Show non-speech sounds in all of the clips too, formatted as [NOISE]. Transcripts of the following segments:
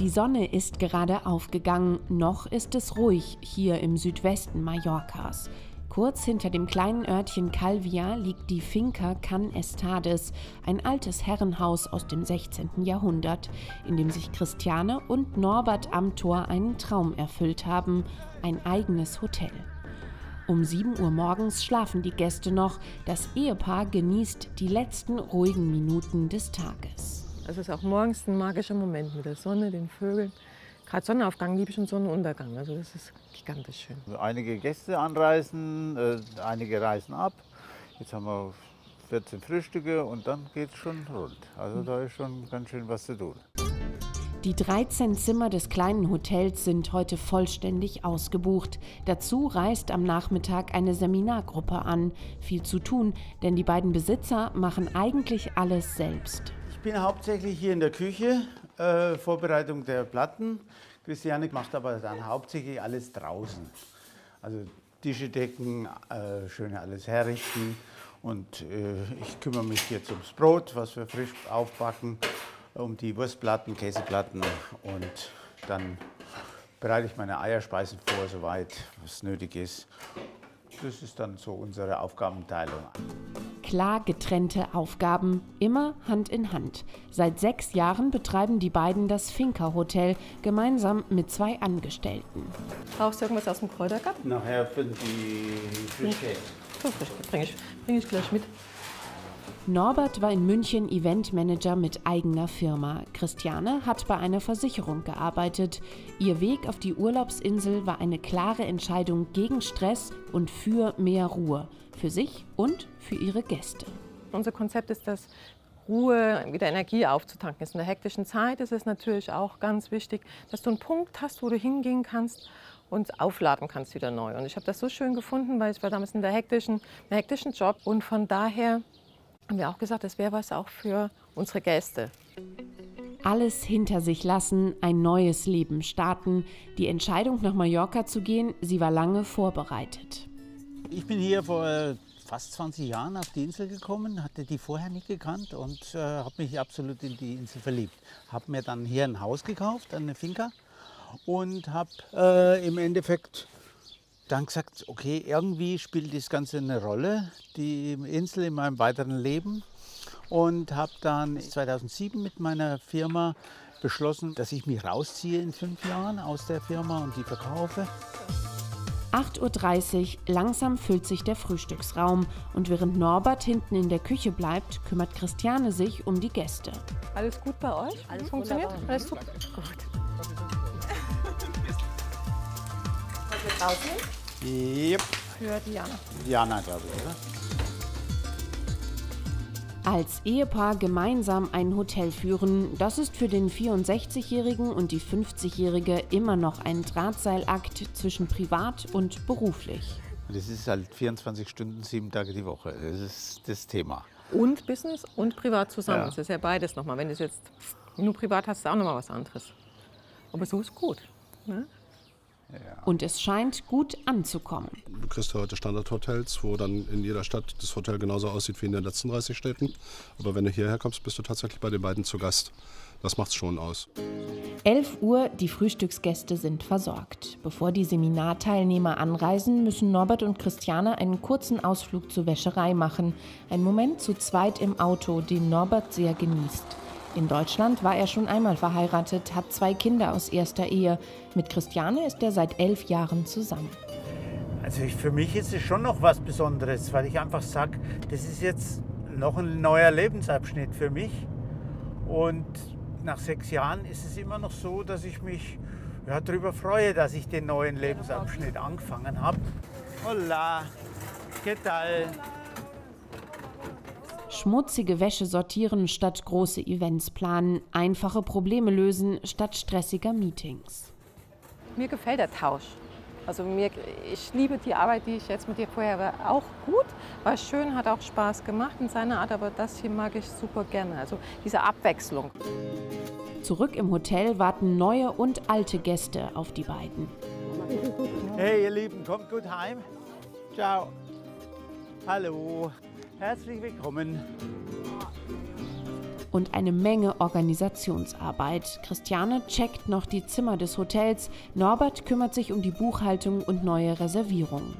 Die Sonne ist gerade aufgegangen, noch ist es ruhig hier im Südwesten Mallorcas. Kurz hinter dem kleinen Örtchen Calvia liegt die Finca Can Estades, ein altes Herrenhaus aus dem 16. Jahrhundert, in dem sich Christiane und Norbert Amthor einen Traum erfüllt haben, ein eigenes Hotel. Um 7 Uhr morgens schlafen die Gäste noch, das Ehepaar genießt die letzten ruhigen Minuten des Tages. Also es ist auch morgens ein magischer Moment mit der Sonne, den Vögeln. Gerade Sonnenaufgang liebe ich und Sonnenuntergang. Also das ist gigantisch schön. Also einige Gäste anreisen, äh, einige reisen ab. Jetzt haben wir 14 Frühstücke und dann geht es schon rund. Also da ist schon ganz schön was zu tun. Die 13 Zimmer des kleinen Hotels sind heute vollständig ausgebucht. Dazu reist am Nachmittag eine Seminargruppe an. Viel zu tun, denn die beiden Besitzer machen eigentlich alles selbst. Ich bin hauptsächlich hier in der Küche, äh, Vorbereitung der Platten. Christiane macht aber dann hauptsächlich alles draußen. Also Tische decken, äh, schön alles herrichten. Und äh, ich kümmere mich jetzt ums Brot, was wir frisch aufbacken, um die Wurstplatten, Käseplatten und dann bereite ich meine Eierspeisen vor, soweit was nötig ist. Das ist dann so unsere Aufgabenteilung. Klar getrennte Aufgaben, immer Hand in Hand. Seit sechs Jahren betreiben die beiden das Finca Hotel gemeinsam mit zwei Angestellten. Brauchst du irgendwas aus dem Kräutergarten? Nachher für die Frischkäse. Frischkäse bringe ich, bring ich gleich mit. Norbert war in München Eventmanager mit eigener Firma. Christiane hat bei einer Versicherung gearbeitet. Ihr Weg auf die Urlaubsinsel war eine klare Entscheidung gegen Stress und für mehr Ruhe. Für sich und für ihre Gäste. Unser Konzept ist das, Ruhe, wieder Energie aufzutanken. In der hektischen Zeit ist es natürlich auch ganz wichtig, dass du einen Punkt hast, wo du hingehen kannst und aufladen kannst wieder neu. Und ich habe das so schön gefunden, weil ich war damals in der hektischen, im hektischen Job und von daher haben wir auch gesagt, das wäre was auch für unsere Gäste. Alles hinter sich lassen, ein neues Leben starten. Die Entscheidung nach Mallorca zu gehen, sie war lange vorbereitet. Ich bin hier vor fast 20 Jahren auf die Insel gekommen, hatte die vorher nicht gekannt und äh, habe mich absolut in die Insel verliebt. Habe mir dann hier ein Haus gekauft, eine Finca und habe äh, im Endeffekt dann gesagt, okay, irgendwie spielt das Ganze eine Rolle, die Insel in meinem weiteren Leben. Und habe dann 2007 mit meiner Firma beschlossen, dass ich mich rausziehe in fünf Jahren aus der Firma und die verkaufe. 8.30 Uhr, langsam füllt sich der Frühstücksraum und während Norbert hinten in der Küche bleibt, kümmert Christiane sich um die Gäste. Alles gut bei euch? Alles funktioniert? wunderbar. Alles super? Gut. Draußen? Yep. Für Diana. Diana, glaube ich, oder? Als Ehepaar gemeinsam ein Hotel führen, das ist für den 64-Jährigen und die 50-Jährige immer noch ein Drahtseilakt zwischen privat und beruflich. Das ist halt 24 Stunden, sieben Tage die Woche. Das ist das Thema. Und Business und privat zusammen. Ja. Das ist ja beides nochmal. Wenn du es jetzt nur privat hast, ist auch nochmal was anderes. Aber so ist gut. Ne? Und es scheint gut anzukommen. Du kriegst ja heute Standardhotels, wo dann in jeder Stadt das Hotel genauso aussieht wie in den letzten 30 Städten. Aber wenn du hierher kommst, bist du tatsächlich bei den beiden zu Gast. Das macht's schon aus. 11 Uhr, die Frühstücksgäste sind versorgt. Bevor die Seminarteilnehmer anreisen, müssen Norbert und Christiane einen kurzen Ausflug zur Wäscherei machen. Ein Moment zu zweit im Auto, den Norbert sehr genießt. In Deutschland war er schon einmal verheiratet, hat zwei Kinder aus erster Ehe. Mit Christiane ist er seit elf Jahren zusammen. Also ich, für mich ist es schon noch was Besonderes, weil ich einfach sage, das ist jetzt noch ein neuer Lebensabschnitt für mich. Und nach sechs Jahren ist es immer noch so, dass ich mich ja, darüber freue, dass ich den neuen Lebensabschnitt angefangen habe. Hola, ¿qué tal? Schmutzige Wäsche sortieren statt große Events planen, einfache Probleme lösen statt stressiger Meetings. Mir gefällt der Tausch. Also mir, ich liebe die Arbeit, die ich jetzt mit dir vorher war, auch gut. War schön, hat auch Spaß gemacht in seiner Art, aber das hier mag ich super gerne. Also diese Abwechslung. Zurück im Hotel warten neue und alte Gäste auf die beiden. Hey ihr Lieben, kommt gut heim. Ciao. Hallo, herzlich willkommen. und eine Menge Organisationsarbeit. Christiane checkt noch die Zimmer des Hotels, Norbert kümmert sich um die Buchhaltung und neue Reservierungen.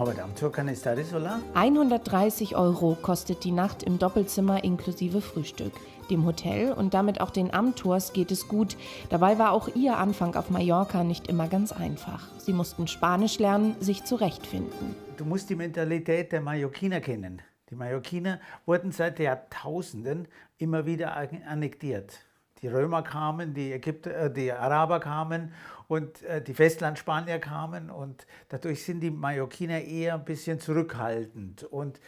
Norbert, am Tour kann es da Solar? 130 Euro kostet die Nacht im Doppelzimmer inklusive Frühstück. Dem Hotel und damit auch den Amtours geht es gut. Dabei war auch ihr Anfang auf Mallorca nicht immer ganz einfach. Sie mussten Spanisch lernen, sich zurechtfinden. Du musst die Mentalität der Mallorquiner kennen. Die Mallorquiner wurden seit Jahrtausenden immer wieder annektiert. Die Römer kamen, die, Ägypter, äh, die Araber kamen und äh, die Festlandspanier kamen und dadurch sind die Mallorquiner eher ein bisschen zurückhaltend. Und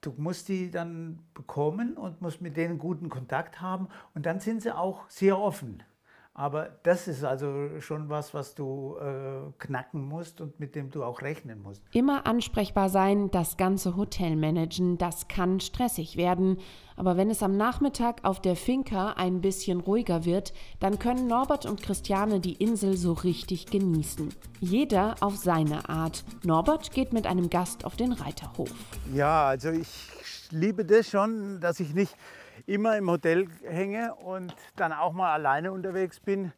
du musst die dann bekommen und musst mit denen guten Kontakt haben und dann sind sie auch sehr offen. Aber das ist also schon was, was du äh, knacken musst und mit dem du auch rechnen musst. Immer ansprechbar sein, das ganze Hotel managen, das kann stressig werden. Aber wenn es am Nachmittag auf der Finca ein bisschen ruhiger wird, dann können Norbert und Christiane die Insel so richtig genießen. Jeder auf seine Art. Norbert geht mit einem Gast auf den Reiterhof. Ja, also ich liebe das schon, dass ich nicht immer im Hotel hänge und dann auch mal alleine unterwegs bin.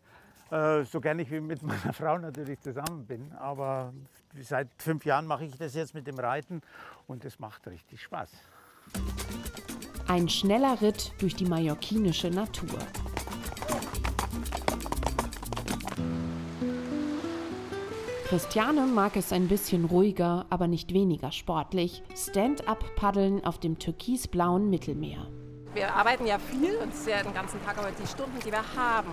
Äh, so gerne ich wie mit [LAUGHS] meiner Frau natürlich zusammen bin. Aber seit fünf Jahren mache ich das jetzt mit dem Reiten und es macht richtig Spaß. Ein schneller Ritt durch die mallorquinische Natur. Christiane mag es ein bisschen ruhiger, aber nicht weniger sportlich. Stand-up-Paddeln auf dem türkisblauen Mittelmeer. Wir arbeiten ja viel und es ist ja den ganzen Tag, aber die Stunden, die wir haben,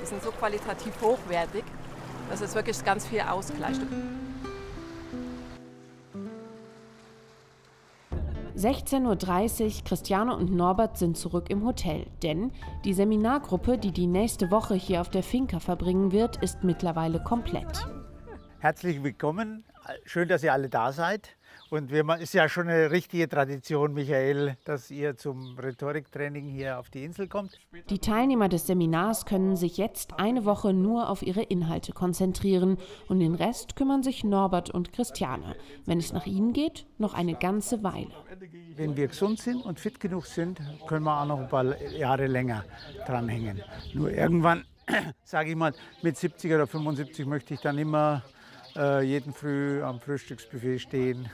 die sind so qualitativ hochwertig, dass es wirklich ganz viel ausgleicht. 16.30 Uhr, Christiane und Norbert sind zurück im Hotel, denn die Seminargruppe, die die nächste Woche hier auf der Finca verbringen wird, ist mittlerweile komplett. Herzlich willkommen, schön, dass ihr alle da seid. Und wir, ist ja schon eine richtige Tradition, Michael, dass ihr zum Rhetoriktraining hier auf die Insel kommt. Die Teilnehmer des Seminars können sich jetzt eine Woche nur auf ihre Inhalte konzentrieren und den Rest kümmern sich Norbert und Christiane. Wenn es nach ihnen geht, noch eine ganze Weile. Wenn wir gesund sind und fit genug sind, können wir auch noch ein paar Jahre länger dranhängen. Nur irgendwann, [CLEARS THROAT] sage ich mal, mit 70 oder 75 möchte ich dann immer äh, jeden Früh am Frühstücksbuffet stehen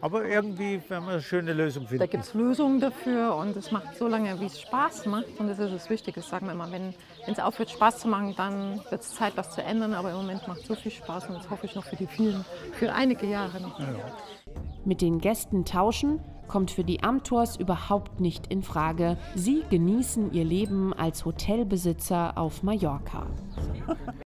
aber irgendwie werden wir eine schöne Lösung finden. Da gibt es Lösungen dafür und es macht so lange, wie es Spaß macht. Und das ist das Wichtige, sagen wir immer. Wenn es aufhört, Spaß zu machen, dann wird es Zeit, was zu ändern. Aber im Moment macht es so viel Spaß und das hoffe ich noch für die vielen, für einige Jahre noch. Ja. Mit den Gästen tauschen kommt für die Amtors überhaupt nicht in Frage. Sie genießen ihr Leben als Hotelbesitzer auf Mallorca.